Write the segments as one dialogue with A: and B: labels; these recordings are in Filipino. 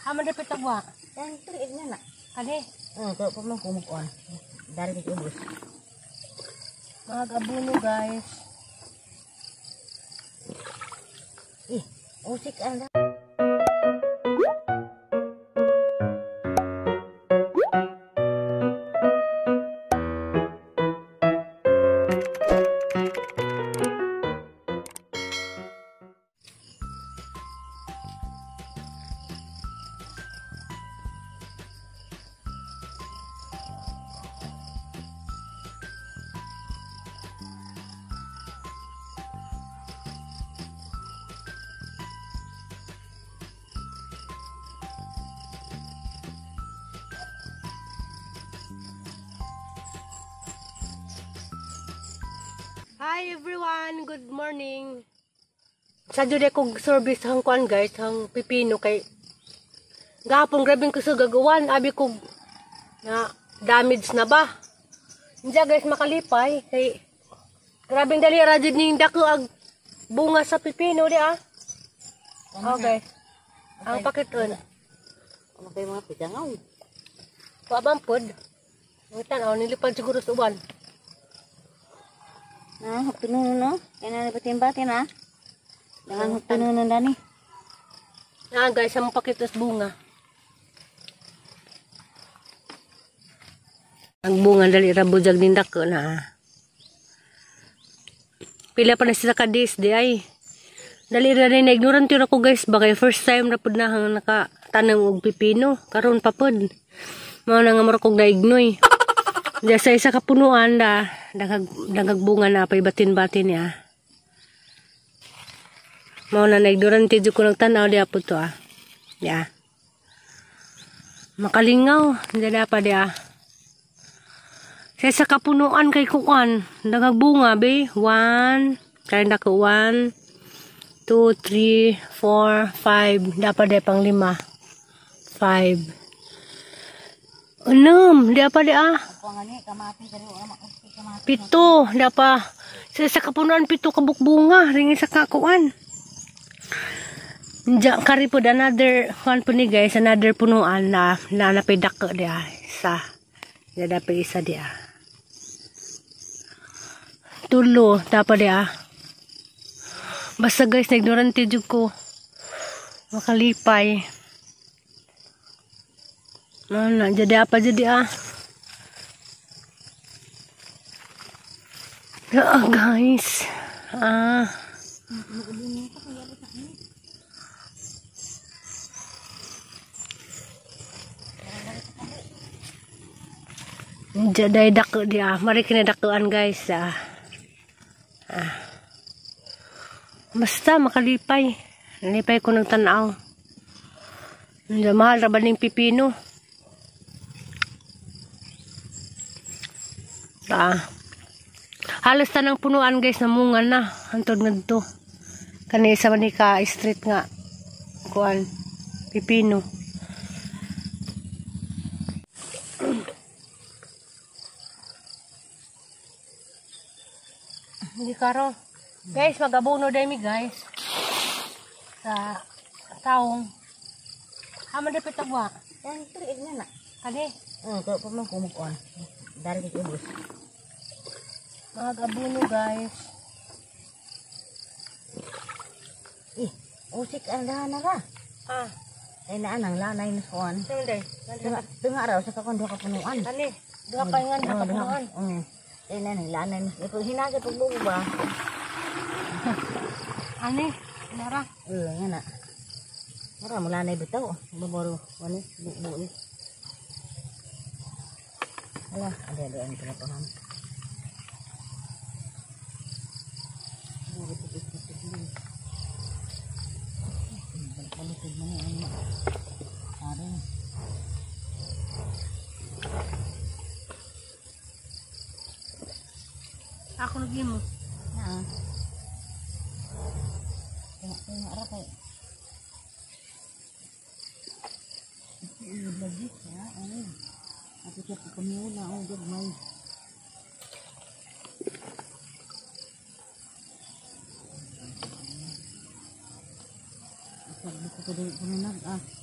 A: Kamu dapat tebak.
B: Yang itu ini nak.
A: Kade.
B: Hmm, kalau kamu kumuk on. Dari di
A: kubus. Magabuno guys.
B: Ih, usik anda.
A: Hi everyone, good morning. Sa jud kog service hang kwan guys, hang pipino kay gapon grabing ko sa gagawan, abi ko na damage na ba. Diya guys makalipay kay grabing dali ra jud ning dako ag bunga sa pipino di ah. Okay. Ang pakiton.
B: Ano kayo mga pitangaw?
A: Pabampod. Ang tanaw nilipad siguro sa uwan.
B: Nah, hukto nuno no. Kaya na batin-batin ha. Dengan hukto nuno dani.
A: Ah guys, ang pakitos bunga. Ang bunga dali ra bujag nindak ko na. Pila pa na sila ka days di ay. Dali ra na ignorant yun ako guys. Baka first time na pud na hang nakatanong og pipino. Karon pa pud. Mao na nga mura kog naignoy. Diya sa isa ka punuan da dagag dagag bunga na pay batin-batin niya. Mao na naignorante jud ko nagtanaw diya po to ah. Ya. Makalingaw, diya pa diya. Sa isa ka punuan kay kuan, dagag bunga be. One, kaya na ko one, two, three, four, five. Dapat diya pang lima. Five. Enam, diya pa diya.
B: Kung nga ni, kamati kari wala makusti kamati.
A: Pito, dapa. Sa sa kapunuan pito kabuk bunga, ringi sa kakuan. Diyan kari po another kuan po ni guys, another punuan na na napidak ko dia isa. Dia dapat isa dia. Tulo, dapat dia. Basta guys, ignorante jud ko. Makalipay. Mana jadi apa jadi ah? Ya guys. Ah. Jaday dako dia. Mari kini dakoan guys. Ah. ah. Basta makalipay. Nalipay ko ng tanaw. Hindi mahal ra ba ning pipino? Ah. Halos tanang punuan guys namungan na. Antod nga. Kani sa manika street nga. Kuan. Pipino. Hindi karo. Guys, magabuno dahil mi guys. Sa taong. Haman dapat tagwa.
B: Yan, tuloy na na.
A: Kani.
B: Oh, kalau pa man kumukon. Dari kay ubos.
A: Mga gabuno guys.
B: Ih, usik anda na ra.
A: Ah,
B: Ay na anang lanay na kuan.
A: sino day?
B: Tengah tengah raw sa kakon duha ka punuan.
A: Kani. Dua kayo nga nakapunuan.
B: Mm. Ay na nang lanay na. Ito hinaga pag bugo ba?
A: Ani, nara.
B: Eh, nga na. Mara mo lanay bitaw. Baboro wani bugo ni. Ala, ada ada ang pinapahan. Palusod Aku
A: lagi mu.
B: Nah. Tengok tengok apa. Ini lagi ya, ini. Aku cakap kemiu nak udah oh, main. Sabi ko ko dili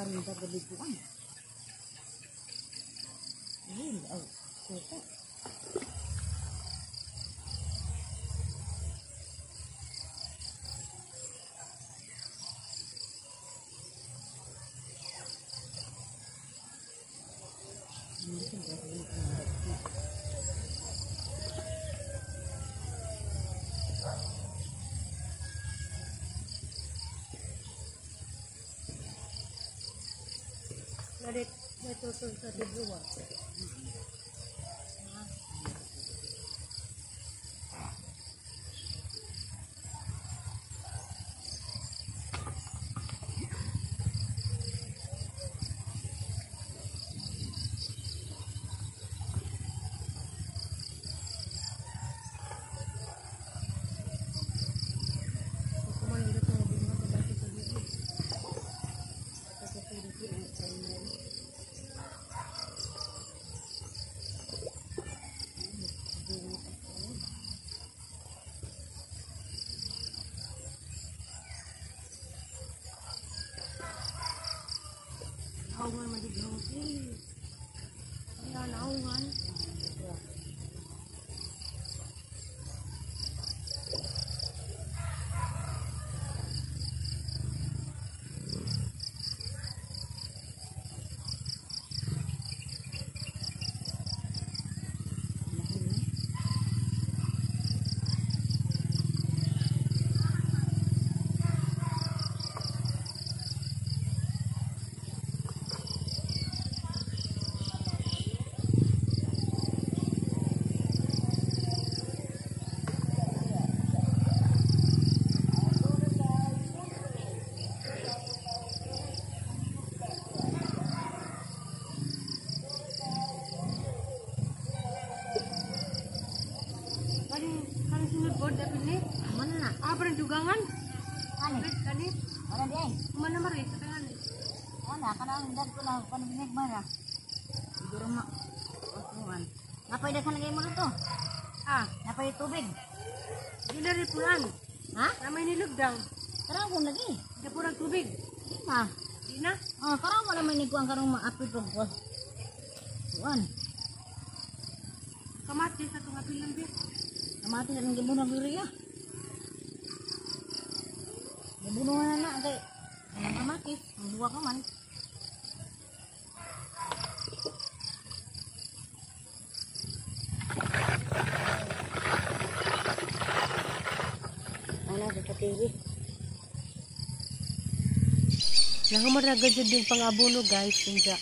B: garing tak kebipuan ini oh
A: kota Thank you. Это 就是我 ini ah, kan kan
B: mana
A: ah
B: mana
A: mana
B: mana karena enggak tuh lah kan mana di rumah. Oh, Tuhan. Ngapain kan dah lagi
A: ah.
B: Ngapain tubig
A: ini
B: dari ini lagi.
A: Tubig.
B: Iya. mati dan dibunuh diri ya dibunuh anak kayak anak mati dua kaman mana kita tinggi Nah, kamu
A: ada gajah di pangabuno guys, inja.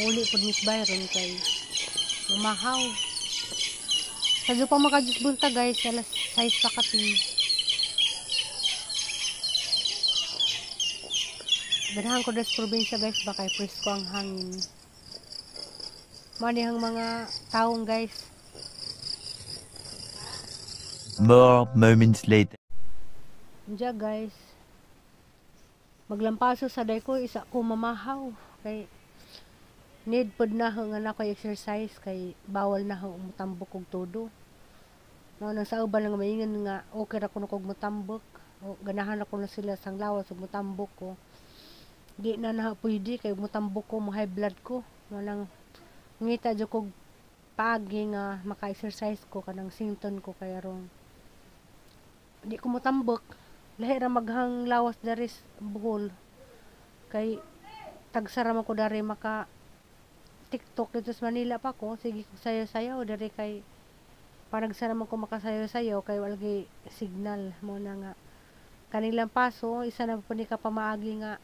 A: mulai pag misbayron kay. mahal. Sa pa makajus bunta guys. Alas 6 pa kapin. Ganahan ko das probinsya guys. Baka presko ang hangin. Mani ang mga taong guys.
C: More moments later.
A: Diya guys. Maglampaso sa day ko isa ko mamahaw kay need pod na ho nga na ko exercise kay bawal na ho mutambok og todo. No nang sa uban nga maingon nga okay ra ko kog mutambok. O ganahan ako na sila sang lawas ug mutambok ko. Di na na pwede kay mutambok ko mo high blood ko. No nang ngita jud kog pagi nga maka-exercise ko kanang sinton ko kay aron di ko motambok lahi ra maghang lawas dari sa buhol kay tagsara man ko dari maka TikTok dito sa Manila pa ko sige sayo-sayo. Dari kay panagsara man ko makasayo-sayo kay walgi signal mo na nga. Kanilang paso isa na po ni ka pamaagi nga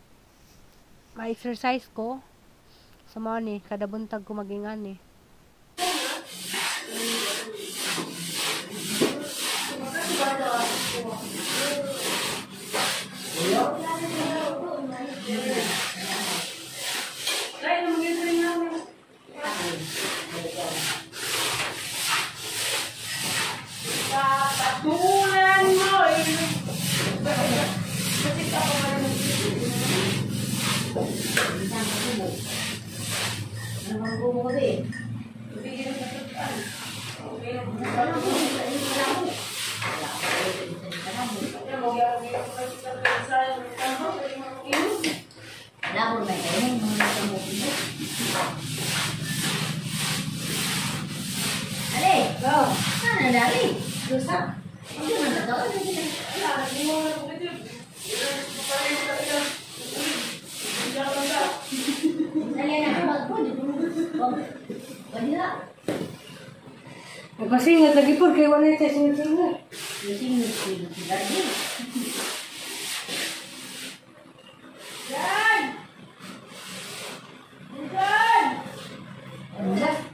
A: ma-exercise ko. Sa ni kada buntag ko magingan ni
C: dale. Rosa,
A: Me consigo hasta aquí porque igual este es un chingo. Yo sí me quiero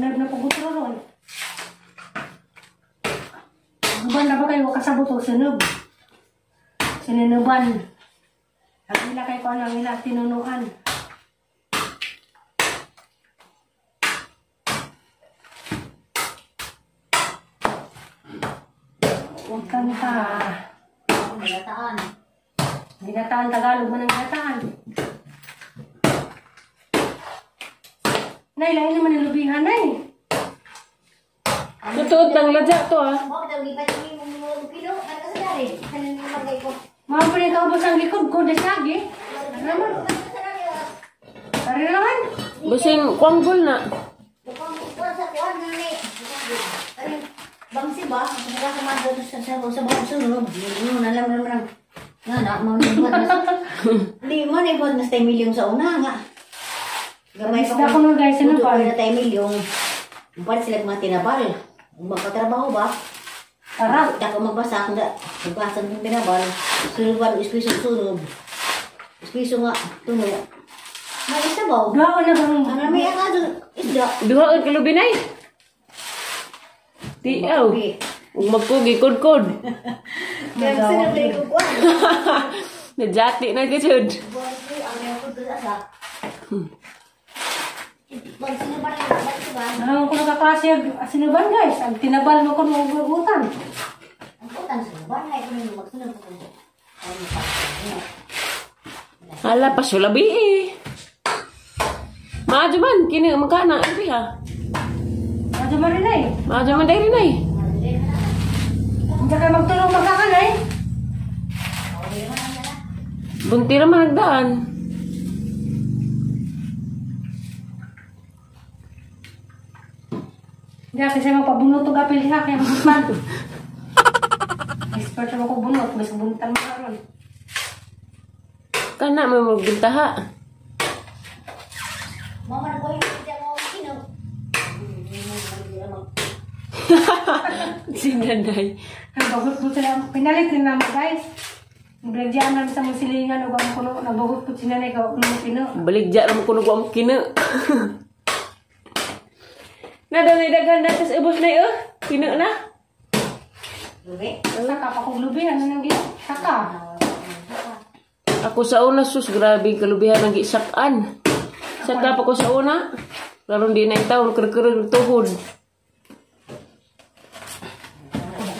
A: Sunod na po buto ron. Guban na ba kayo kasabot o sunod? Sinunuban. Ang ila kay ko ang ila tinunuan. Utang ka.
B: Nalataan.
A: Ginataan Tagalog man ang ginataan. Nay, lain naman ang lubihan, Nay.
D: Totoo ng ladya to ah.
B: Mo daw gipat ni mo kilo kan ka sa dari. Kanin ni magay ko.
A: Mga pa rin kaubos ang likod ko, desagi. Ano naman? Tari na naman.
D: Basing kwanggol na.
B: Kuwan sa kuwan na ni. Ay, bangsi ba? Mura ka man doon sa sa sa bawang sunod. Yun, alam mo naman. Nga na, ni buat na. Di mo buat na tayo milyong sa una nga. Gamay
A: Isda ko na, guys, ano pa?
B: na tayo milyong. Umpad sila mga tinabal. Magpatrabaho ba?
A: Tara.
B: Dako magbasa kung da. Magbasa ng tinabal. Sunod ba, ispiso sunod. Ispiso nga, tunog. May isa ba?
A: Dua ko na bang...
B: Ano may nga doon? Isda.
D: Duha ang kalubinay. Di aw.
B: Okay.
D: Ug magkugi kod-kod.
B: Kaya sinab na ikaw kuwan.
D: Najati na.
B: Buwan ko, ang mga ko doon asa. Pag sinabal na ba't ba?
A: Ano ko nakaklase ang sinuban, guys. Ang tinabal mo ko ng ugutan.
B: Ang putan sa ba? Ay, kung yung magsunod ko. Ano pa? Ano?
D: Pa sulabi eh. Maajo man kini magkana abi ha.
A: Medyo marinay.
D: Maajo man dai rinay.
A: Hindi kayo magtulong magkakanay.
D: Bunti ra man
A: Ya, kasi mapabuno to gapil diha kay man. Expert ako bunot, mas buntang karon.
D: Kana mo magbuntaha.
B: Mama ko yung kita mo kino.
D: Sinanay.
A: Ang bagot po sila. Pinalit rin naman guys. Baligya naman sa musilingan o bang kuno. Nabagot po sinanay
D: ka. Baligya naman kuno ko ang kino. Na daw ni daghan na sa ubos na eh. Kina na.
B: Lubi.
A: Saka pa kong lubi. Ano nang gito? Saka.
D: Ako sa una sus grabe kalubihan ng gisakan. Saka pa ko sa una. Karon di na taon kerker tuhod.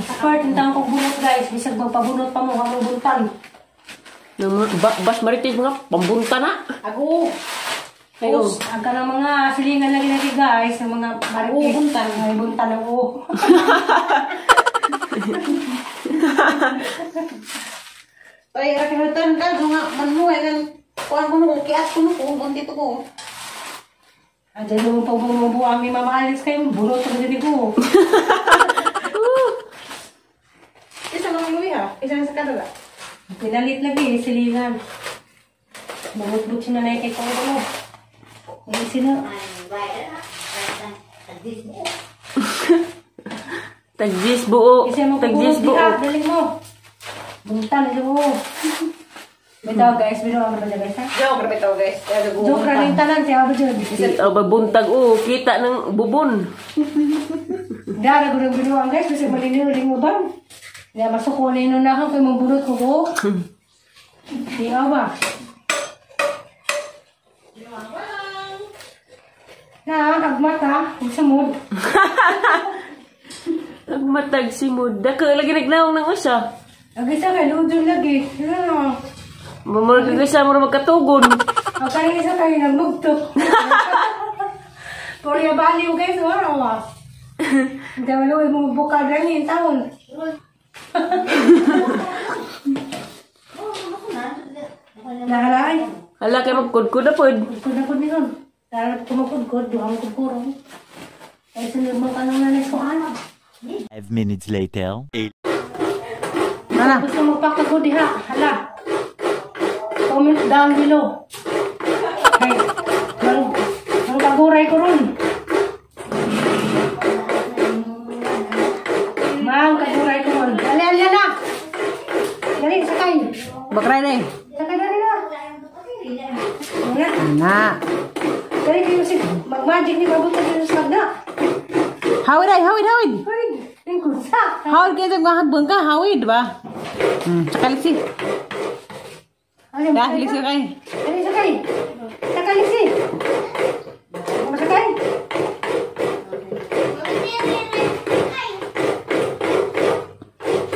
A: Expert yung tangkong bunot guys. Bisag magpabunot pa mo. Kamang buntan.
D: Nama ba, bas marites mga pambunta na.
A: Ako.
D: Ayo.
A: Tapos, ang ka ng mga silingan lagi lagi guys. Ang mga marikis. buntan. Ay, buntan ng o.
B: Ay, rakihutan ka. Nga, manuhay kan. Kuhan ko nung kiat ko nung kung dito ko.
A: Andiyan naman pag bumubuo ang mama Alex kayo. Bunot ang dili ko.
B: Isa lang luwi ha. Isa lang sa kadala.
A: Pinalit lagi, silingan. Bunot-bunot siya na na kay kong ano. Sino?
B: Mo.
D: Tagjis buo.
A: Mo
D: Tagjis buo.
A: Daling mo. Buntan, ito mo. Bitaw guys, bitaw ba niya guys ha?
D: Joke bitaw guys. Kaya
A: Joke ra ning tanan siya ba jud.
D: Oh, babuntag oh, kita ng bubon.
A: Dara ko rin binuang guys kasi maliniling mo ba? Kaya masuk ko na ako kay mabunot ko ko. Di ba? Na, nagmata, sa mood.
D: Ang matag si Mood. Daka lagi nagnawang ng usa.
A: Lagi sa kay Ludo lagi. Ano?
D: Mamurag ka sa mo magkatugon.
A: Ang kaling isa kayo nagmugtok. Korea baliw guys, wala wa. Hindi mo luwi mo buka na yung taon. Nahalay.
D: Hala kay magkudkud na pod.
A: Kod na kod Dahil kumakod-kod, duhang kukurong. Ay mo ka nang nanay ko ano.
C: Five minutes later. Eight.
A: Hala. Gusto mo pakagod diha. Hala. Comment down below. Hey, mang, mang kaguray ko ron. Mang kaguray ko ron. Dali, ali na. Dali, sakay.
E: Bakray na eh.
A: Sakay dali na. Nga.
E: Na.
A: Dali kayo si mag-magic ni Babuta dito sa sagda.
E: Hawid ay, hawid, hawid.
A: Ay, yung kusa.
E: Hawid kayo sa mga bangka, hawid ba? Hmm, sakay liksi.
A: Ano,
E: Dah, liksi kay.
A: Dali, sakay?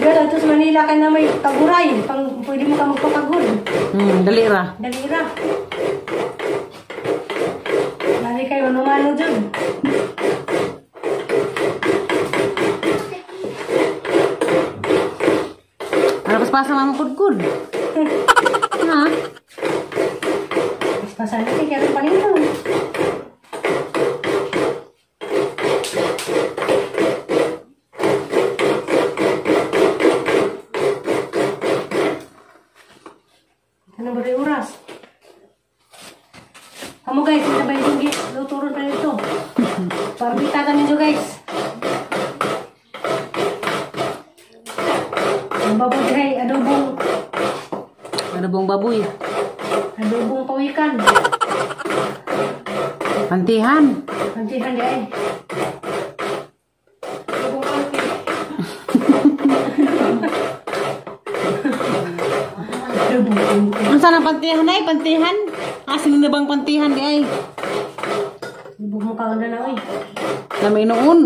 A: Dala, terus Manila ka na may taguray. Pang, pwede mo ka magpapagod.
E: Hmm, dali ra.
A: Dalira
E: anu harus pasang
A: sama kurkur Baboy kay adobong
E: adobong baboy.
A: Adobong pangikan. Ya? Hantihan. Hantihan gay.
E: Ang sana pantihan ay pantihan. Asin na bang pantihan ya, eh.
A: gay? Ibu mo kaganda na oy. Eh.
E: Namin noon.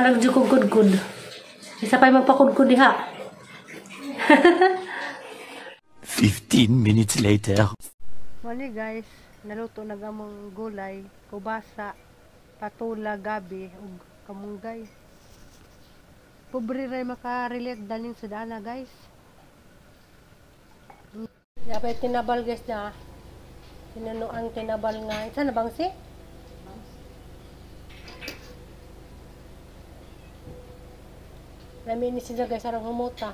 C: Meanwhile.
A: Managjo kong kudkud. Isa pa'y magpakudkud diha.
C: 15 minutes later.
A: Mali guys, naluto na gamong gulay, kubasa, patula, gabi, ug kamunggay. Pobre ray makarelate daling sa dana guys. Dapat tinabal guys na. Sinano ang tinabal nga. Isa na bang si? Namin ni sila guys, arang humuta.